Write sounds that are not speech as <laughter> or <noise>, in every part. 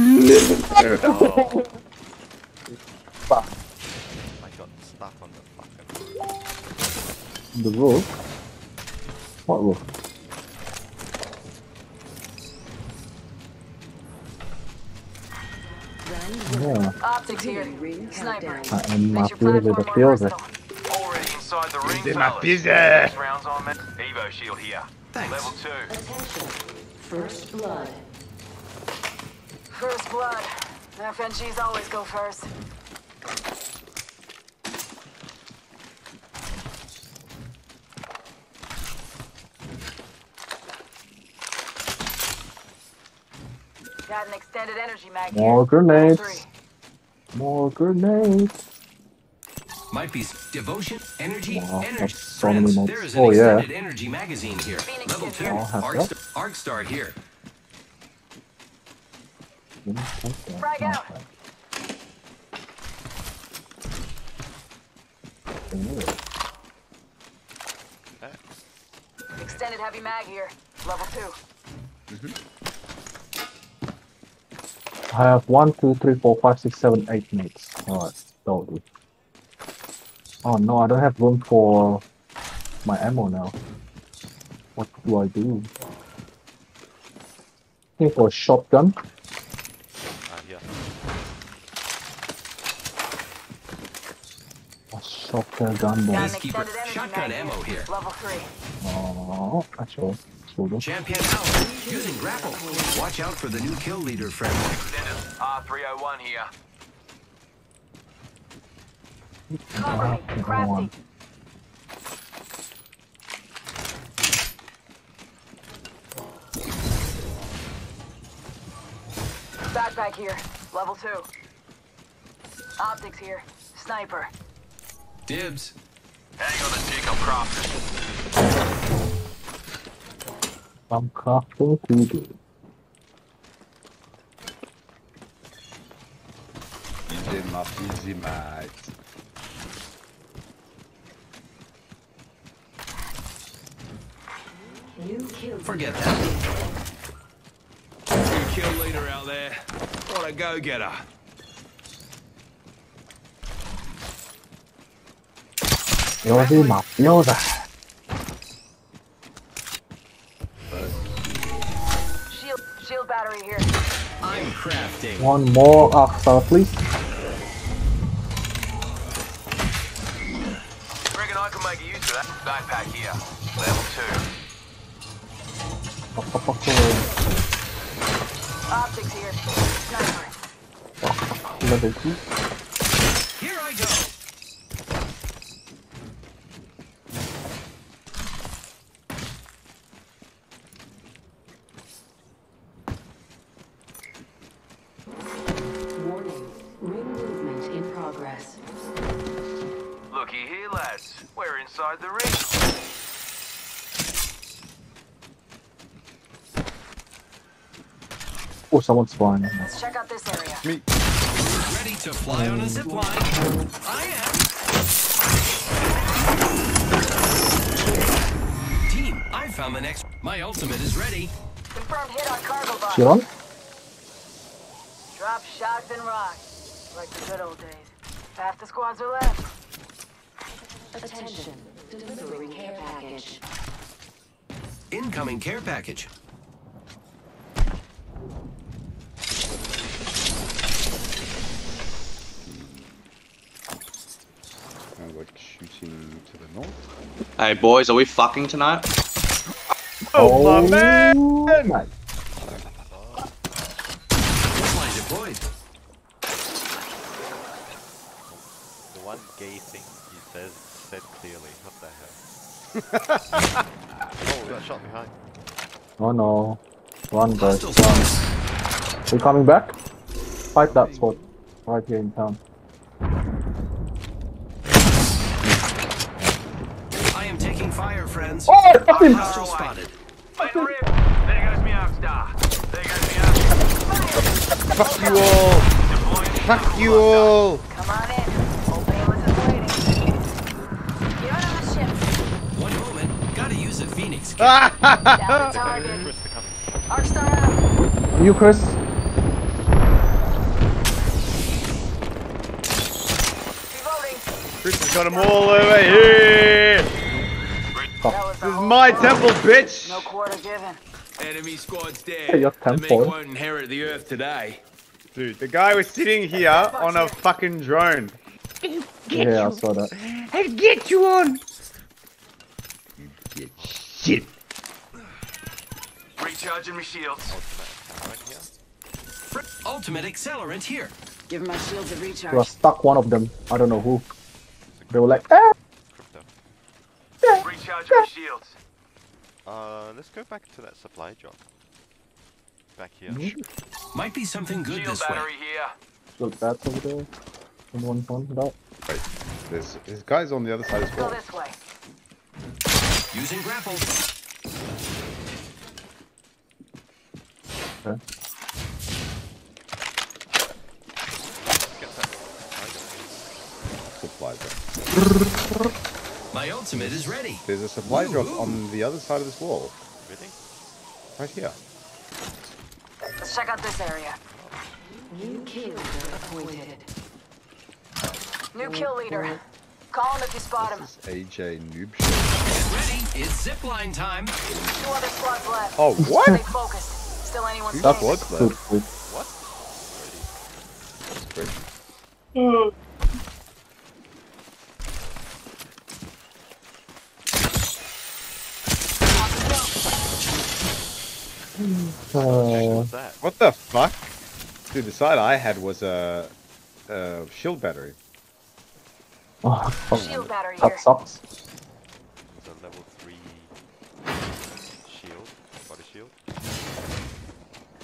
oh. Fuck. I got stuck on the fucking. The roof? What roof? Yeah, Optics here. Sniper. I am Makes not your really with the more fields. versatile. Already inside the ring, in my fellas. busy. Rounds on me. Evo shield here. Thanks. Level two. Attention. First blood. First blood. FNGs always go first. Got an extended energy mag. More grenades. Three. More grenades. Might be devotion, energy, Wow, energy. that's so Friends, there is an Oh, yeah. extended energy magazine here. Phoenix Level two. here. I'll Arc. Star, Arc Star here. Frag out. Extended heavy mag here. Level two. Mm-hmm. I have one, two, three, four, five, six, seven, eight mates. Alright, that'll do. Oh no, I don't have room for my ammo now. What do I do? Think for a shotgun. Ah, here. A shotgun gun Got boy. an Peacekeeper. Shotgun ammo here. Level three. Oh, actually, shoulder. Champion out. Using grapple. Watch out for the new kill leader, friend. R301 here. Cover me. Crafty. Backpack here. Level two. Optics here. Sniper. Dibs. Hang on the tick, I'm crafting. I'm crafting to do. He's my busy, mate. New kill. Forget that. New kill leader out there. What a go-getter. mafiosi, mafiosa. Shield, shield battery here. I'm crafting. One more after, please. I can make use of that backpack here. Level two. Optics here. Level two. Inside the ring. Oh, someone's flying. Let's check out this area. Me. Ready to fly on a mm. zip line. I am. Team, I found the next. My ultimate is ready. Confirmed hit on cargo box. Chiron? Drop shots and rock. Like the good old days. Half the squads are left. Attention. Delivery care package. Incoming care package. I got shooting to the north. Hey boys, are we fucking tonight? Oh, my man! Nice. Line deployed. The one gay thing he says said clearly. What the hell? <laughs> oh, got shot behind. Oh no. Run, guys, Hostile run. Um, spots. We coming back? Fight that spot. Right here in town. I am taking fire, friends. Oh, I fucking- Hostile spotted. Let rip. There goes me Arc Star. There goes me Arc Star. Fuck you all! Fuck you all! Come on <laughs> you, Kris. Kris has got them all over here. Oh. This is my temple, bitch. No quarter given. Enemy squad's dead. Your temple. The won't inherit the earth today. Dude, the guy was sitting here on a fucking drone. Get yeah, you. I saw that. I'll get you on. You get shit. Recharging my shields. Ultimate accelerant here. Give my shields a recharge. were recharge. stuck one of them. I don't know who. They were like! Crypto. Recharging my shields. Uh, let's go back to that supply drop. Back here. Might be something good Shield this way. battery here. Look, that's over there. Someone found it out. Wait, there's, there's guys on the other side as well. Go well. this way. Using grapple. Okay. Get. Supply drop. My ultimate is ready. There's a supply Ooh, drop ooh. on the other side of this wall. Really? Right here. Let's check out this area. New kill leader appointed. New kill leader. Call him if you spot him. Is AJ Noob Show. Get ready. It's zipline time. Two other squads left. Oh, Stay what? focused. Still anyone That standing. was Good, What? Already. Great. Uh, What the fuck? Dude, the side I had was a, a shield battery. Oh, fuck. Shield battery here. Sucks. It's a level 3 shield. Body shield.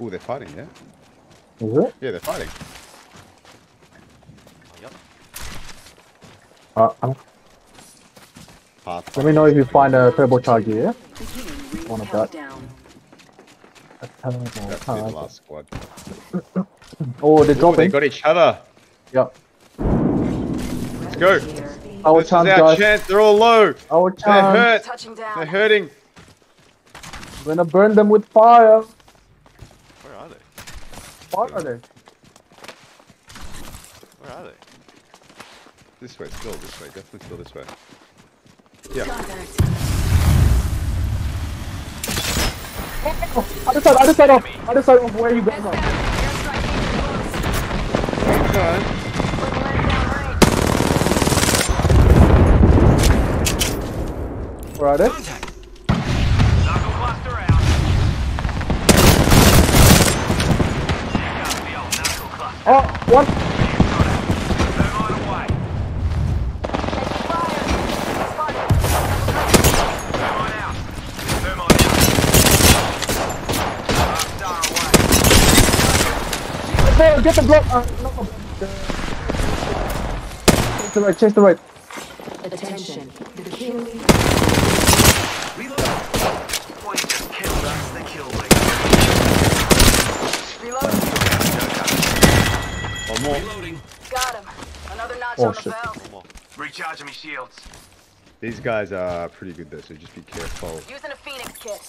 Ooh, they're fighting, yeah? Is it? Yeah, they're fighting. Oh, yep. Uh, um, Half. let me know if you find a turbocharger, yeah? Beginning ring One of that. countdown. A That's the last squad. Oh, they're Ooh, they got each other. Yep. Let's go. Our This is chance, our guys. chance. They're all low. Our They're hurt. Touching They're hurting. We're gonna burn them with fire. Where are they? What are they? Where are they? This way, still this way. Definitely still this way. Yeah. Contact. Other side, other side of, other side of where you guys are. Airstrike close. Okay. Putting lead down range. Where are they? Contact. Knuckle cluster out. Check out the old knuckle cluster. Oh, one. Thermite away. Taking fire. Spotted. Thermite out. Thermite out. Dark star away. Hey, get the block. Uh, no. The right, chase the right. Attention. The kill leader. Reload. What he just killed us, the kill Reload. One more. Reloading. Got him. Another notch Oh, on the belt. Come on. Recharging me shields. These guys are pretty good though, so just be careful. Using a phoenix kit.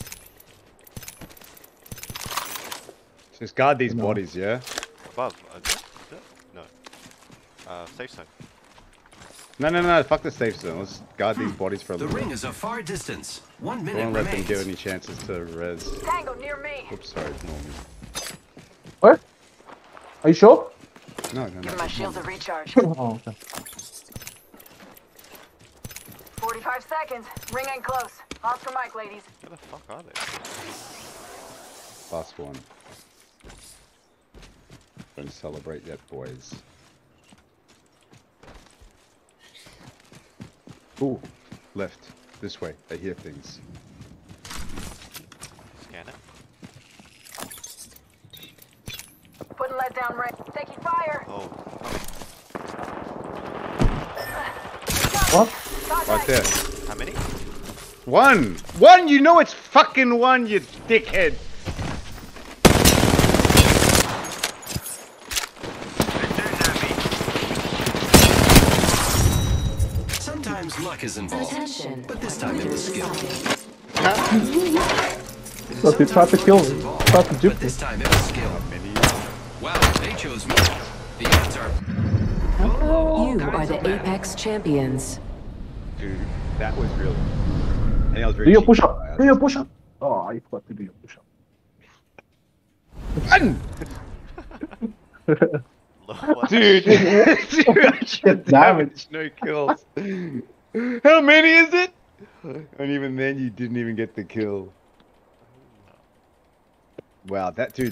Just guard these No. bodies, yeah? Above. Uh, is that- is that- No. Uh, safe zone. No, no, no, fuck the safe zone. Let's guard these bodies for a little The little ring is a far distance. One minute Don't minute let them remains. get any chances to res. Tango near me. Oops, sorry, ignore me. What? Are you sure? No, no, no. Give my shields a recharge. oh, okay. 45 seconds. Ring ain't close. Oscar Mike, ladies. Where the fuck are they? Last one. Don't celebrate yet, boys. Ooh, left. This way. I hear things. Scan it. Putting lead down range. Taking fire. Oh, What? Right Contact. there. how many? One! One! You know it's fucking one, you dickhead! Sometimes luck is involved. Attention. But this time it was skill. Look, they tried to kill me. Tried to dupe me. They chose me. The odds are. You are the Apex champions. Dude, that was really. And that was very Do your push up. Do your push up. Oh, I forgot to do your push up. Run! <laughs> Dude, <laughs> dude, Damn it. No kills. How many is it? And even then, you didn't even get the kill. Wow, that dude,